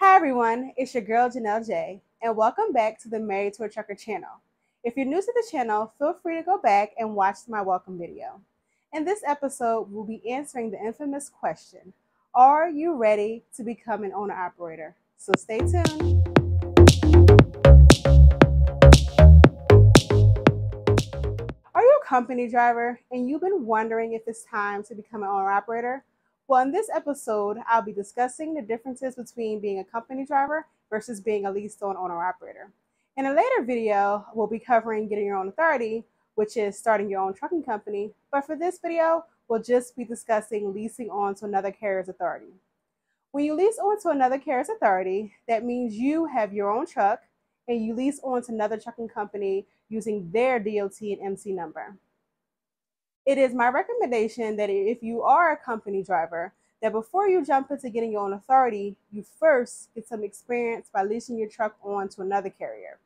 Hi everyone, it's your girl Janelle J, and welcome back to the Married to a Trucker channel. If you're new to the channel, feel free to go back and watch my welcome video. In this episode, we'll be answering the infamous question, are you ready to become an owner operator? So stay tuned. Are you a company driver and you've been wondering if it's time to become an owner operator? Well, in this episode, I'll be discussing the differences between being a company driver versus being a leased on owner operator. In a later video, we'll be covering getting your own authority, which is starting your own trucking company. But for this video, we'll just be discussing leasing on to another carrier's authority. When you lease on to another carrier's authority, that means you have your own truck and you lease on to another trucking company using their DOT and MC number. It is my recommendation that if you are a company driver, that before you jump into getting your own authority, you first get some experience by leasing your truck on to another carrier.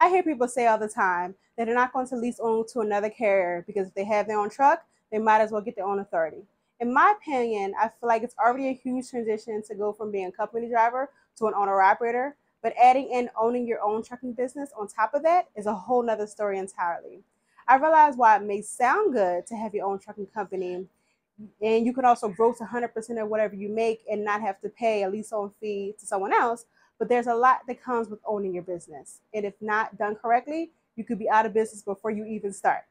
I hear people say all the time that they're not going to lease on to another carrier because if they have their own truck, they might as well get their own authority. In my opinion, I feel like it's already a huge transition to go from being a company driver to an owner operator, but adding in owning your own trucking business on top of that is a whole nother story entirely. I realize why it may sound good to have your own trucking company and you can also gross 100% of whatever you make and not have to pay a lease on fee to someone else. But there's a lot that comes with owning your business. And if not done correctly, you could be out of business before you even start.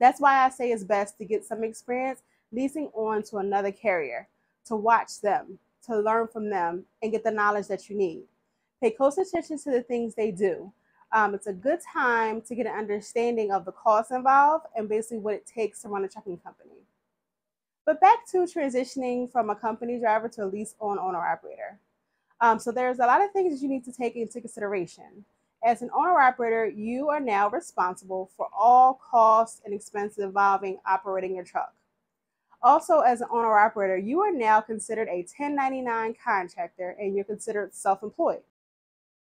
That's why I say it's best to get some experience leasing on to another carrier, to watch them, to learn from them, and get the knowledge that you need. Pay close attention to the things they do. Um, it's a good time to get an understanding of the costs involved and basically what it takes to run a trucking company. But back to transitioning from a company driver to a lease on owner operator. Um, so there's a lot of things that you need to take into consideration. As an owner operator, you are now responsible for all costs and expenses involving operating your truck. Also, as an owner operator, you are now considered a 1099 contractor and you're considered self employed.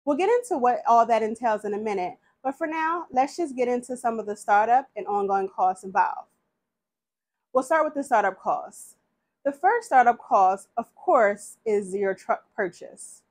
We'll get into what all that entails in a minute, but for now, let's just get into some of the startup and ongoing costs involved. We'll start with the startup costs. The first startup cost, of course, is your truck purchase.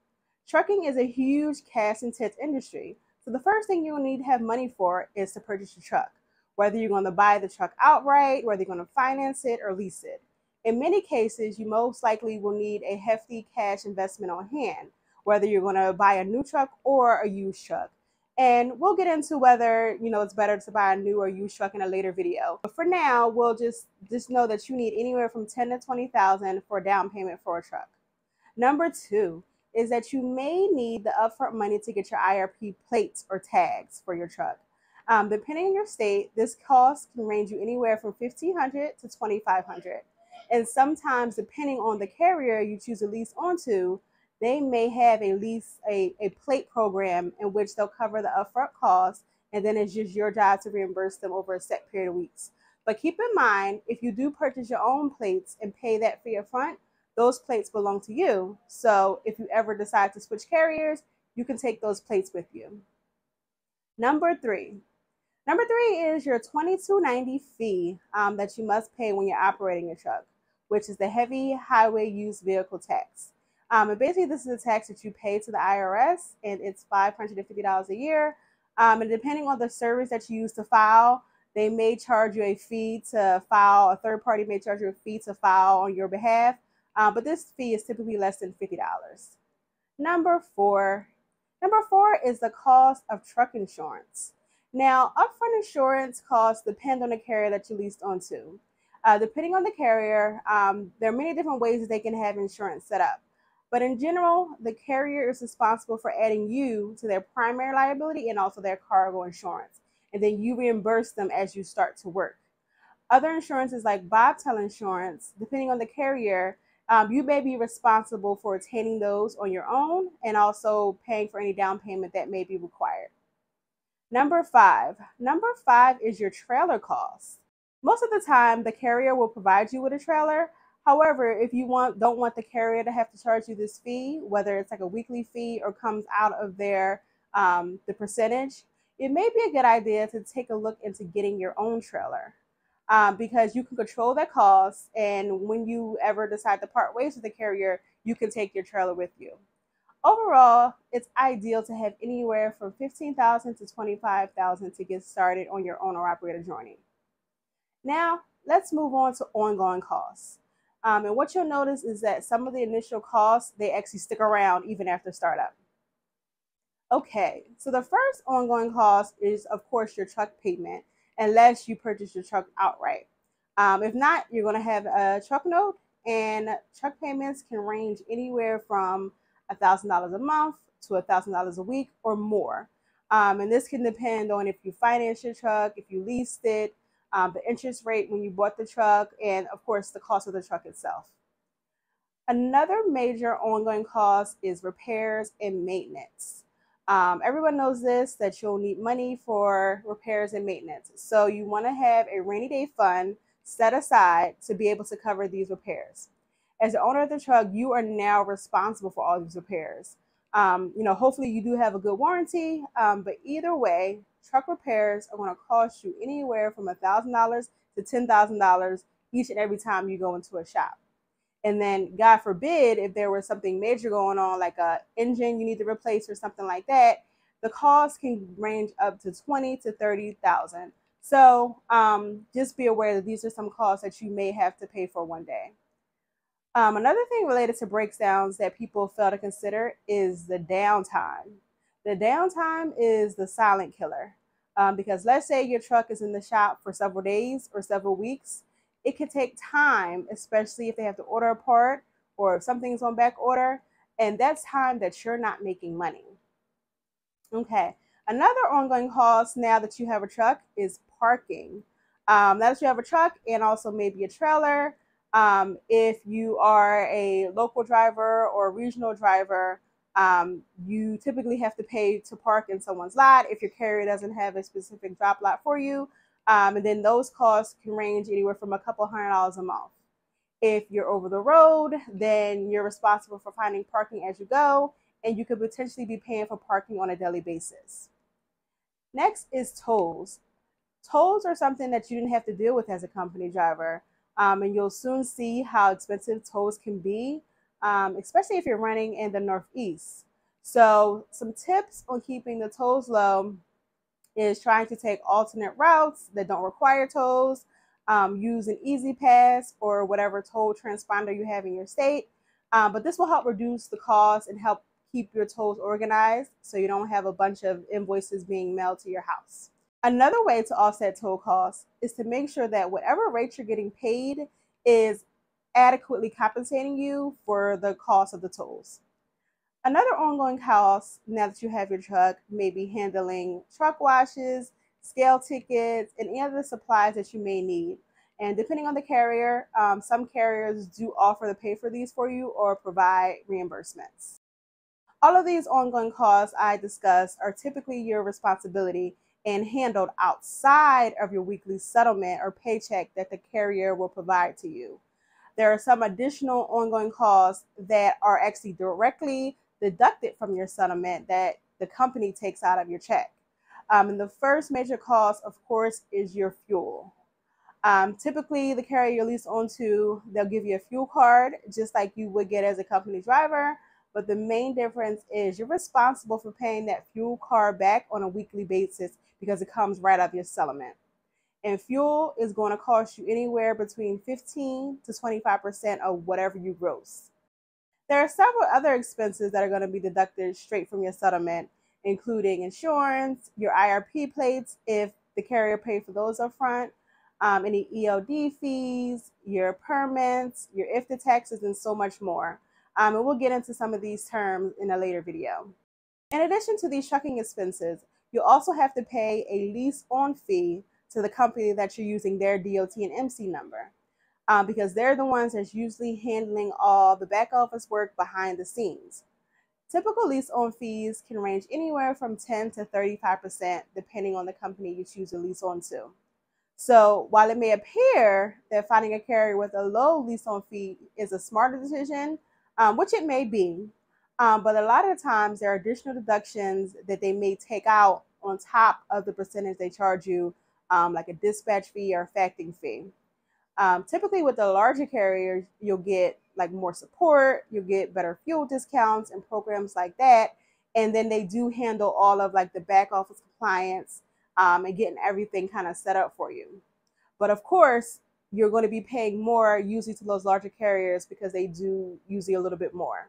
Trucking is a huge cash intense industry, so the first thing you'll need to have money for is to purchase your truck. Whether you're going to buy the truck outright, whether you're going to finance it or lease it. In many cases, you most likely will need a hefty cash investment on hand, whether you're going to buy a new truck or a used truck. And we'll get into whether, you know, it's better to buy a new or used truck in a later video. But for now, we'll just just know that you need anywhere from 10 to 20,000 for down payment for a truck. Number 2 is that you may need the upfront money to get your IRP plates or tags for your truck. Um, depending on your state, this cost can range you anywhere from 1500 to 2500 And sometimes, depending on the carrier you choose to lease onto, they may have a lease a, a plate program in which they'll cover the upfront costs and then it's just your job to reimburse them over a set period of weeks. But keep in mind, if you do purchase your own plates and pay that fee up front, those plates belong to you. So if you ever decide to switch carriers, you can take those plates with you. Number three. Number three is your 2290 fee um, that you must pay when you're operating your truck, which is the heavy highway use vehicle tax. Um, and basically, this is a tax that you pay to the IRS, and it's $550 a year. Um, and depending on the service that you use to file, they may charge you a fee to file, a third party may charge you a fee to file on your behalf, uh, but this fee is typically less than $50. Number four. Number four is the cost of truck insurance. Now, upfront insurance costs depend on the carrier that you leased onto. Uh, depending on the carrier, um, there are many different ways that they can have insurance set up. But in general, the carrier is responsible for adding you to their primary liability and also their cargo insurance. And then you reimburse them as you start to work. Other insurances like bobtail insurance, depending on the carrier, um, you may be responsible for attaining those on your own and also paying for any down payment that may be required. Number five. Number five is your trailer costs. Most of the time, the carrier will provide you with a trailer, However, if you want don't want the carrier to have to charge you this fee, whether it's like a weekly fee or comes out of their um, the percentage, it may be a good idea to take a look into getting your own trailer. Um, because you can control that cost, and when you ever decide to part ways with the carrier, you can take your trailer with you. Overall, it's ideal to have anywhere from 15,000 to 25,000 to get started on your owner operator journey. Now, let's move on to ongoing costs. Um, and what you'll notice is that some of the initial costs, they actually stick around even after startup. Okay, so the first ongoing cost is, of course, your truck payment, unless you purchase your truck outright. Um, if not, you're going to have a truck note, and truck payments can range anywhere from $1,000 a month to $1,000 a week or more. Um, and this can depend on if you finance your truck, if you leased it, um, the interest rate when you bought the truck, and of course, the cost of the truck itself. Another major ongoing cost is repairs and maintenance. Um, everyone knows this that you'll need money for repairs and maintenance. So you want to have a rainy day fund set aside to be able to cover these repairs. As the owner of the truck, you are now responsible for all these repairs. Um, you know, hopefully you do have a good warranty, um, but either way, truck repairs are going to cost you anywhere from $1,000 to $10,000 each and every time you go into a shop. And then, God forbid, if there was something major going on, like a engine you need to replace or something like that, the cost can range up to twenty to thirty thousand. So um, just be aware that these are some costs that you may have to pay for one day. Um, another thing related to breakdowns that people fail to consider is the downtime. The downtime is the silent killer. Um, because let's say your truck is in the shop for several days or several weeks, it can take time, especially if they have to order a part or if something's on back order, and that's time that you're not making money. Okay, another ongoing cost now that you have a truck is parking. Um, now that you have a truck and also maybe a trailer, um, if you are a local driver or regional driver, um, you typically have to pay to park in someone's lot if your carrier doesn't have a specific drop lot for you. Um, and then those costs can range anywhere from a couple hundred dollars a month. If you're over the road, then you're responsible for finding parking as you go, and you could potentially be paying for parking on a daily basis. Next is tolls. Tolls are something that you didn't have to deal with as a company driver, um, and you'll soon see how expensive tolls can be um, especially if you're running in the Northeast. So, some tips on keeping the tolls low is trying to take alternate routes that don't require tolls, um, use an E-ZPass or whatever toll transponder you have in your state. Um, but this will help reduce the cost and help keep your tolls organized so you don't have a bunch of invoices being mailed to your house. Another way to offset toll costs is to make sure that whatever rate you're getting paid is adequately compensating you for the cost of the tolls. Another ongoing cost now that you have your truck may be handling truck washes, scale tickets, and any other supplies that you may need. And depending on the carrier, um, some carriers do offer to pay for these for you or provide reimbursements. All of these ongoing costs I discussed are typically your responsibility and handled outside of your weekly settlement or paycheck that the carrier will provide to you there are some additional ongoing costs that are actually directly deducted from your settlement that the company takes out of your check. Um, and the first major cost, of course, is your fuel. Um, typically, the carrier you lease onto, they'll give you a fuel card just like you would get as a company driver. But the main difference is you're responsible for paying that fuel card back on a weekly basis because it comes right out of your settlement and fuel is going to cost you anywhere between 15 to 25% of whatever you gross. There are several other expenses that are going to be deducted straight from your settlement, including insurance, your IRP plates if the carrier paid for those up front, um, any ELD fees, your permits, your IFTA taxes, and so much more. Um, and we'll get into some of these terms in a later video. In addition to these trucking expenses, you'll also have to pay a lease on fee to the company that you're using their DOT and MC number. Um, because they're the ones that's usually handling all the back office work behind the scenes. Typical lease on fees can range anywhere from 10 to 35% depending on the company you choose to lease on to. So while it may appear that finding a carrier with a low lease on fee is a smarter decision, um, which it may be, um, but a lot of times there are additional deductions that they may take out on top of the percentage they charge you um, like a dispatch fee or a factoring fee. Um, typically, with the larger carriers, you'll get like more support, you'll get better fuel discounts and programs like that. And then they do handle all of like the back office compliance um, and getting everything kind of set up for you. But of course, you're going to be paying more usually to those larger carriers because they do usually a little bit more.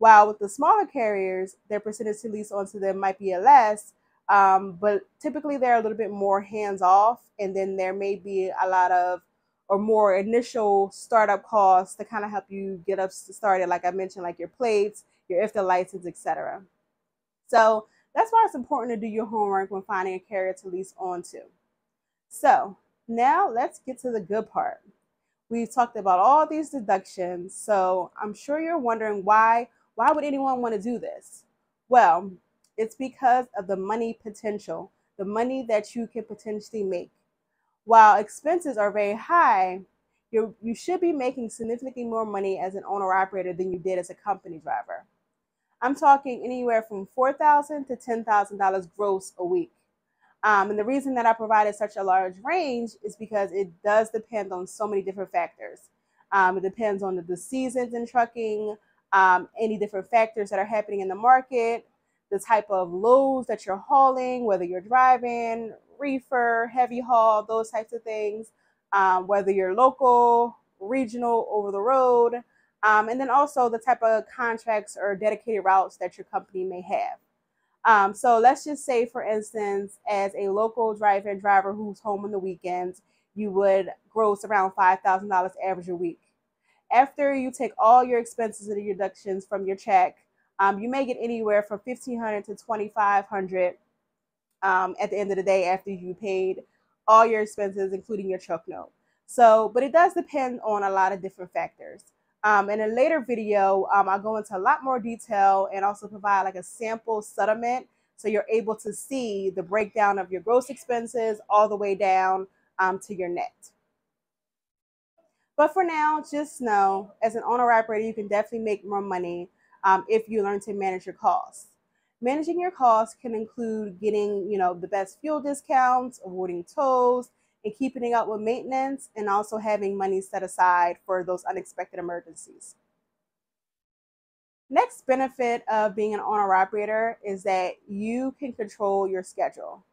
While with the smaller carriers, their percentage to lease onto them might be a less, um, but typically they're a little bit more hands off, and then there may be a lot of or more initial startup costs to kind of help you get up started, like I mentioned, like your plates, your IFTA license, etc. So that's why it's important to do your homework when finding a carrier to lease onto. So now let's get to the good part. We've talked about all these deductions, so I'm sure you're wondering why why would anyone want to do this? Well, it's because of the money potential, the money that you can potentially make. While expenses are very high, you you should be making significantly more money as an owner operator than you did as a company driver. I'm talking anywhere from 4,000 to $10,000 gross a week. Um, and the reason that I provided such a large range is because it does depend on so many different factors. Um, it depends on the, the seasons in trucking, um, any different factors that are happening in the market, the type of loads that you're hauling, whether you're driving, reefer, heavy haul, those types of things, um, whether you're local, regional, over the road, um, and then also the type of contracts or dedicated routes that your company may have. Um, so let's just say, for instance, as a local driver and driver who's home on the weekends, you would gross around $5,000 average a week. After you take all your expenses and deductions from your check, um, you may get anywhere from 1500 to 2500 um, at the end of the day after you paid all your expenses, including your truck note. So, but it does depend on a lot of different factors. Um, in a later video, um, I'll go into a lot more detail and also provide like a sample settlement so you're able to see the breakdown of your gross expenses all the way down um, to your net. But for now, just know as an owner operator, you can definitely make more money um, if you learn to manage your costs. Managing your costs can include getting, you know, the best fuel discounts, avoiding tolls, and keeping up with maintenance, and also having money set aside for those unexpected emergencies. Next benefit of being an owner operator is that you can control your schedule.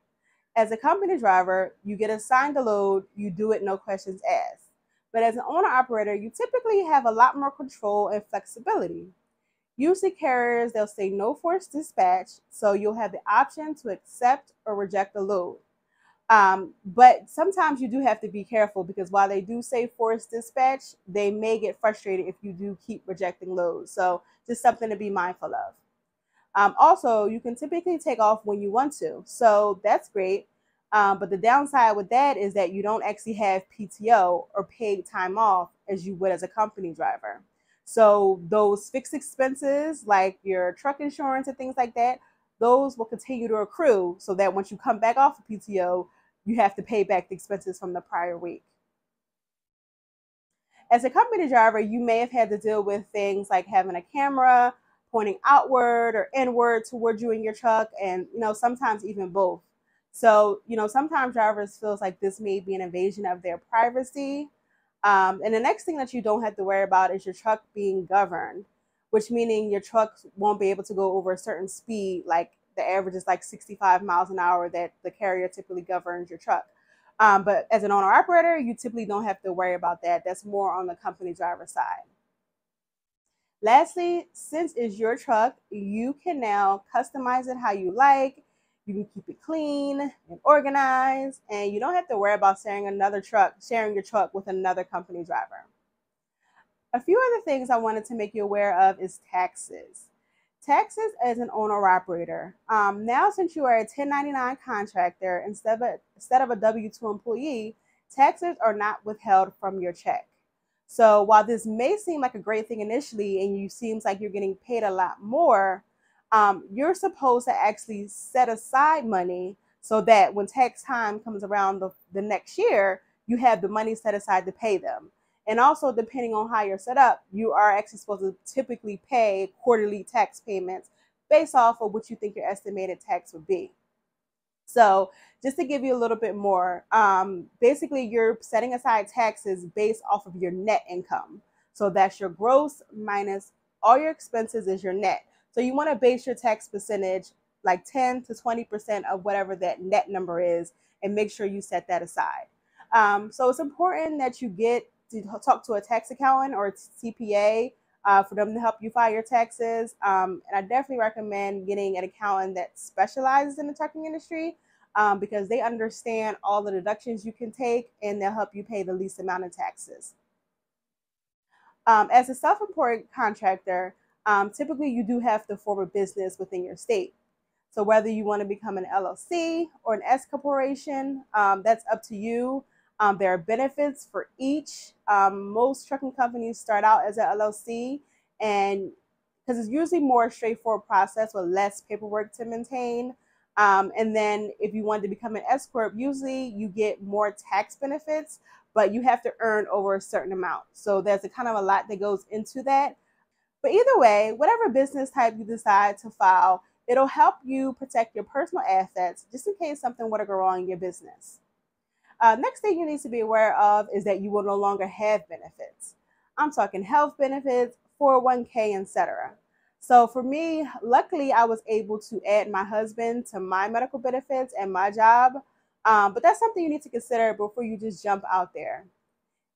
As a company driver, you get assigned a load, you do it no questions asked. But as an owner operator, you typically have a lot more control and flexibility. Usually carriers, they'll say no force dispatch, so you'll have the option to accept or reject the load. Um, but sometimes you do have to be careful because while they do say force dispatch, they may get frustrated if you do keep rejecting loads. So just something to be mindful of. Um, also, you can typically take off when you want to. So that's great. Um, but the downside with that is that you don't actually have PTO or paid time off as you would as a company driver. So those fixed expenses like your truck insurance and things like that, those will continue to accrue so that once you come back off of PTO, you have to pay back the expenses from the prior week. As a company driver, you may have had to deal with things like having a camera pointing outward or inward toward you in your truck, and you know sometimes even both. So, you know, sometimes drivers feels like this may be an invasion of their privacy. Um, and the next thing that you don't have to worry about is your truck being governed, which meaning your truck won't be able to go over a certain speed, like the average is like 65 miles an hour that the carrier typically governs your truck. Um, but as an owner operator, you typically don't have to worry about that. That's more on the company driver side. Lastly, since it's your truck, you can now customize it how you like. You can keep it clean and organized, and you don't have to worry about sharing another truck, sharing your truck with another company driver. A few other things I wanted to make you aware of is taxes. Taxes as an owner operator. Um, now, since you are a 1099 contractor instead of a, instead of a W 2 employee, taxes are not withheld from your check. So while this may seem like a great thing initially, and you seems like you're getting paid a lot more, um, you're supposed to actually set aside money so that when tax time comes around the, the next year, you have the money set aside to pay them. And also, depending on how you're set up, you are actually supposed to typically pay quarterly tax payments based off of what you think your estimated tax would be. So, just to give you a little bit more, um, basically, you're setting aside taxes based off of your net income. So, that's your gross minus all your expenses is your net. So, you want to base your tax percentage like 10 to 20% of whatever that net number is and make sure you set that aside. Um, so, it's important that you get to talk to a tax accountant or CPA uh, for them to help you file your taxes. Um, and I definitely recommend getting an accountant that specializes in the trucking industry um, because they understand all the deductions you can take and they'll help you pay the least amount of taxes. Um, as a self employed contractor, um, typically you do have to form a business within your state. So whether you want to become an LLC or an S corporation, um, that's up to you. Um, there are benefits for each. Um, most trucking companies start out as an LLC, and because it's usually more straightforward process with less paperwork to maintain. Um, and then if you want to become an S corp, usually you get more tax benefits, but you have to earn over a certain amount. So there's a kind of a lot that goes into that. But either way, whatever business type you decide to file, it'll help you protect your personal assets just in case something were to go wrong in your business. Uh, next thing you need to be aware of is that you will no longer have benefits. I'm talking health benefits, 401k, etc. So for me, luckily, I was able to add my husband to my medical benefits and my job. Um, but that's something you need to consider before you just jump out there.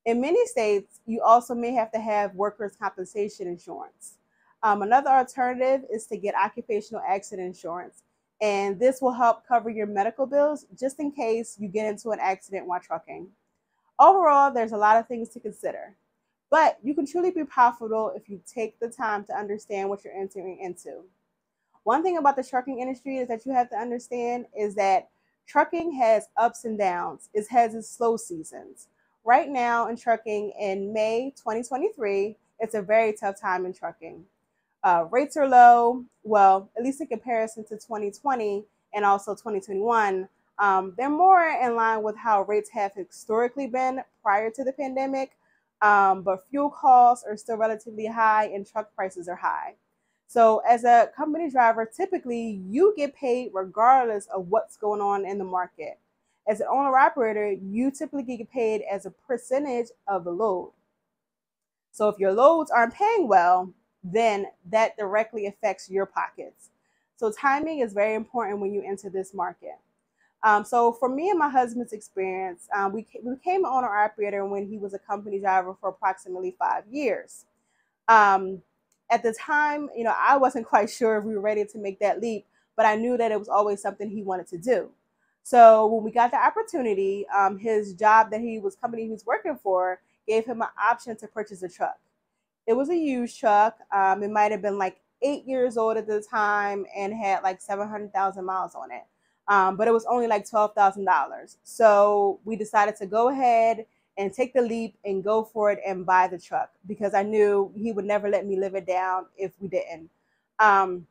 In many states, you also may have to have workers' compensation insurance. Um, another alternative is to get occupational accident insurance and this will help cover your medical bills just in case you get into an accident while trucking. Overall, there's a lot of things to consider, but you can truly be profitable if you take the time to understand what you're entering into. One thing about the trucking industry is that you have to understand is that trucking has ups and downs. It has its slow seasons. Right now in trucking in May 2023, it's a very tough time in trucking. Uh, rates are low. Well, at least in comparison to 2020 and also 2021, um, they're more in line with how rates have historically been prior to the pandemic. Um, but fuel costs are still relatively high and truck prices are high. So, as a company driver, typically you get paid regardless of what's going on in the market. As an owner operator, you typically get paid as a percentage of the load. So, if your loads aren't paying well, then that directly affects your pockets. So timing is very important when you enter this market. Um, so for me and my husband's experience, um, we, we became an owner operator when he was a company driver for approximately five years. Um, at the time, you know, I wasn't quite sure if we were ready to make that leap, but I knew that it was always something he wanted to do. So when we got the opportunity, um, his job that he was company he was working for gave him an option to purchase a truck. It was a used truck. Um, it might have been like eight years old at the time and had like 700,000 miles on it. Um, but it was only like $12,000. So we decided to go ahead and take the leap and go for it and buy the truck because I knew he would never let me live it down if we didn't. Um,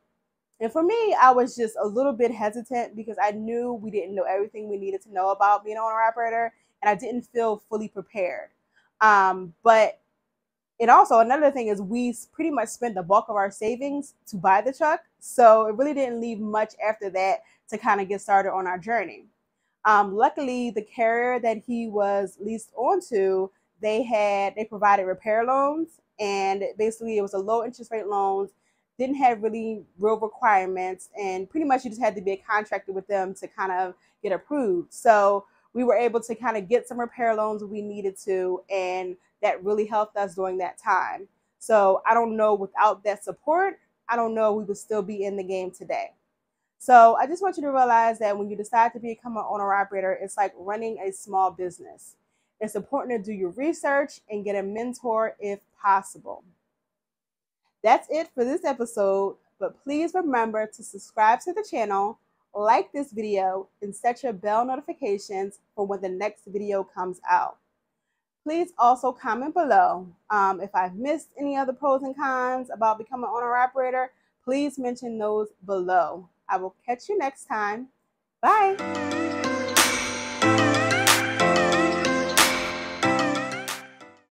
and for me, I was just a little bit hesitant because I knew we didn't know everything we needed to know about being an owner operator and I didn't feel fully prepared. Um, but and also another thing is we pretty much spent the bulk of our savings to buy the truck so it really didn't leave much after that to kind of get started on our journey um, luckily the carrier that he was leased onto they had they provided repair loans and basically it was a low interest rate loans didn't have really real requirements and pretty much you just had to be a contractor with them to kind of get approved so we were able to kind of get some repair loans we needed to and that really helped us during that time. So I don't know without that support, I don't know we would still be in the game today. So I just want you to realize that when you decide to become an owner operator, it's like running a small business. It's important to do your research and get a mentor if possible. That's it for this episode, but please remember to subscribe to the channel, like this video, and set your bell notifications for when the next video comes out. Please also comment below. Um, if I've missed any other pros and cons about becoming an owner operator, please mention those below. I will catch you next time. Bye.